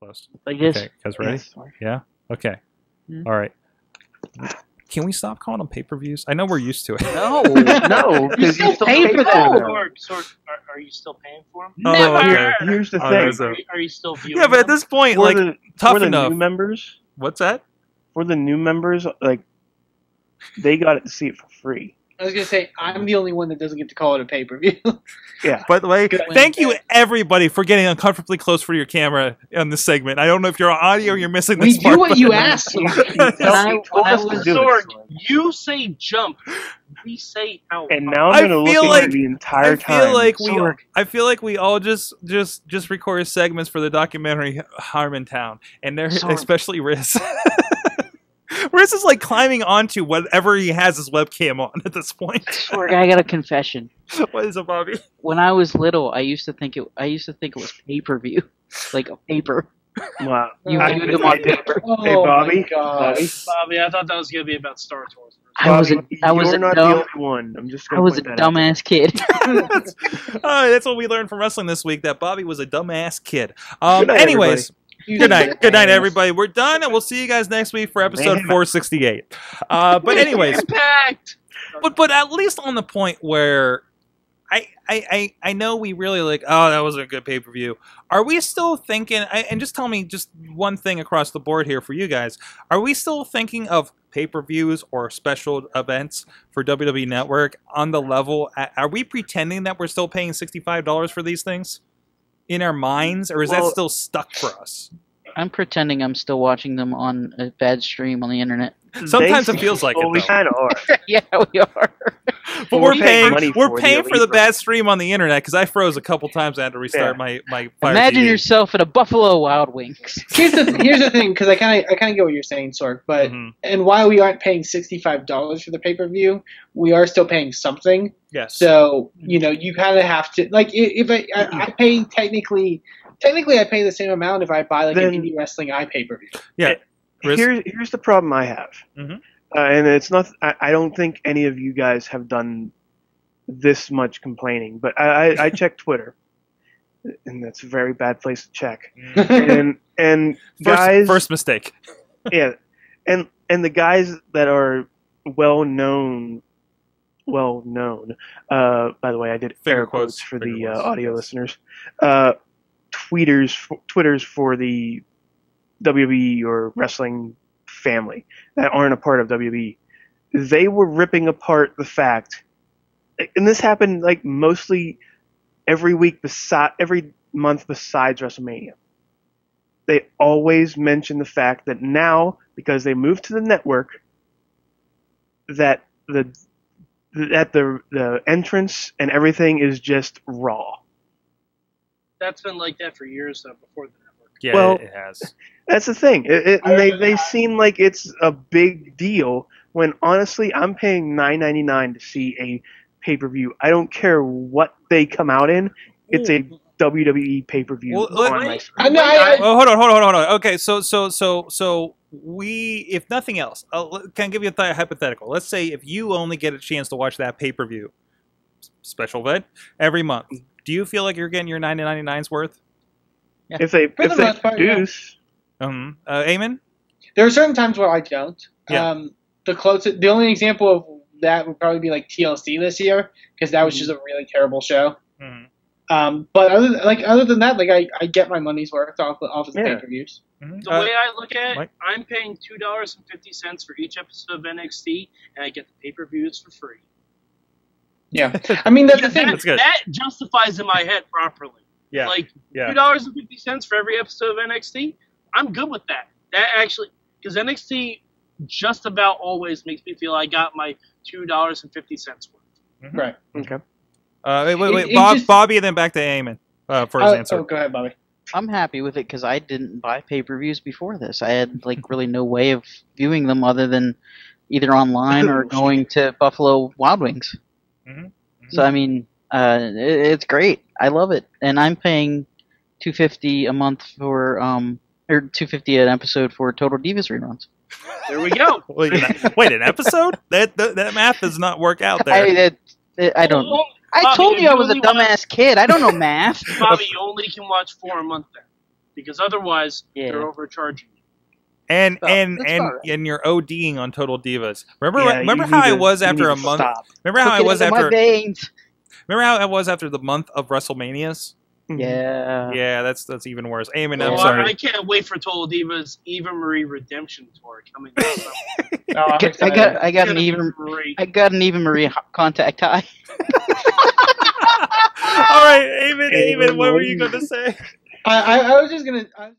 close. Like this. Okay, guys ready? Yes. Yeah. Okay. Hmm. All right. Can we stop calling them pay per views? I know we're used to it. No. No, because you still pay for them. them. Sorg, Sorg, are, are you still paying for them? Oh, Never. okay. Here's the Oh, thing. there's a- Are, you, are you still viewing yeah, but at this point, For like, the, tough for the enough. new members, What's that? for the new members, like they got it to see it for free. I was gonna say I'm the only one that doesn't get to call it a pay per view. Yeah. By the way, Good thank win. you everybody for getting uncomfortably close for your camera on this segment. I don't know if you're on audio or you're missing we this part. do what but- you ask. You When I- when I was- do Sorg, you say jump. We say out. And now I I'm gonna feel look like- at the entire I time. feel like we, Sorg, I feel like we all just, just, just record segments for the documentary Harmontown, and they're Sorry. especially Riz. Riz is like climbing onto whatever he has his webcam on at this point. Sorg, I got a confession. what is it, Bobby? When I was little, I used to think it. I used to think it was pay per view, like a paper. wow. You I- viewed them on paper. Oh Hey, Bobby. my gosh. Bobby. Bobby, I thought that was gonna be about Star Wars. I was a, Bobby, I was you're a not dumb, the only one. I'm just I was a point that out. dumbass kid. that's, uh, that's what we learned from wrestling this week. That Bobby was a dumbass kid. Um, night, anyways, You good night, good night, everybody. We're done, and we'll see you guys next week for episode 468. Uh, but anyways, Impact. but but at least on the point where I I I, I know we really like oh that was a good pay per view. Are we still thinking? I- And just tell me just one thing across the board here for you guys. Are we still thinking of pay per views or special events for WWE Network on the level? Are we pretending that we're still paying sixty five dollars for these things? In our minds, or is that still stuck for us? I'm pretending I'm still watching them on a bad stream on the internet. Sometimes it feels like well, it. we kind of are. yeah, we are. But Well, we're, we're paying paying money we're for the paying elite for the bad stream on the internet because I froze a couple times. I had to restart Yeah. my my. Fire Imagine TV. yourself in a Buffalo Wild Wings. Here's the here's the thing, because I kind of I kind of get what you're saying, Sorg. But Mhm. and while we aren't paying sixty five dollars for the pay per view, we are still paying something. Yes. So you know you kind of have to like i- if I, I I pay technically technically I pay the same amount if I buy like Then- an indie wrestling i pay per view. yeah. Riz? Here's here's the problem I have, Mhm. uh, and it's not. I, I don't think any of you guys have done this much complaining, but I, I, I checked Twitter, and that's a very bad place to check. And and First, guys, first mistake. yeah, and and the guys that are well known, well known. Uh, by the way, I did Finger air quotes, quotes, for the uh, audio listeners. Uh, tweeters, for, twitters for the WWE or wrestling family that aren't a part of WWE. They were ripping apart the fact, and this happened like mostly every week, beside every month besides WrestleMania they always mention the fact that now because they moved to the network that the that the the entrance and everything is just raw. That's been like that for years though, before. Yeah, Well- it, it has. That's the thing. It, it, and they they seem like it's a big deal when honestly I'm paying nine ninety nine to see a pay per view. I don't care what they come out in. It's a WWE pay per view Well, on my screen. I know. I, Oh, hold on, hold on, hold on. Okay, so so so so we, if nothing else, uh, l- can I give you a th- hypothetical? Let's say if you only get a chance to watch that pay per view special event every month, do you feel like you're getting your 9.99's worth? If they For the if they most part, yeah. produce, Um, uh, Eamon? there are certain times where I don't. Yeah. Um, the closest, the only example of that would probably be like TLC this year because that was just a really terrible show. Mhm. Um, but other than, like other than that, like I, I get my money's worth off off of the Yeah. pay per views. Mhm. The Uh, way I look at it, Mike? I'm paying two dollars and fifty cents for each episode of NXT, and I get the pay per views for free. Yeah, I mean that's the that, thing. That's good. that justifies in my head properly. Yeah, Like yeah. two dollars and fifty cents for every episode of NXT. I'm good with that. That actually, because NXT just about always makes me feel I got my two dollars and fifty cents worth. Right. okay. Uh, wait, wait, wait. it Bob, just- Bobby, and then back to Eamon uh, for his Oh, answer. oh, go ahead, Bobby. I'm happy with it because I didn't buy pay per views before this. I had like really no way of viewing them other than either online or going to Buffalo Wild Wings. Mhm. So I mean, uh, it, it's great. I love it, and I'm paying two fifty a month for um or two fifty an episode for Total Divas reruns. There we go. Wait, an, wait, an episode? That, that that math does not work out there. I that, that- I don't. I Bobby, told if you I was a only wanna- dumbass kid. I don't know math. Bobby, you only can watch four a month then. because otherwise Yeah. they're overcharging you. And Oh, and and right. and you're ODing on Total Divas. Remember Yeah, remember how need I was after a month? Stop. Remember how I was into my after veins. Remember how I was after the month of WrestleManias? Mhm. Yeah. Yeah, that's that's even worse. Eamon, Yeah. I'm sorry. I can't wait for Total Divas Eva Marie Redemption Tour coming this summer. Oh, I'm I got I got an gonna be even great. I got an Eva Marie contact high. All right, Eamon, Eamon, Eamon, what were you you- going to say? I, I, I was just gonna. I,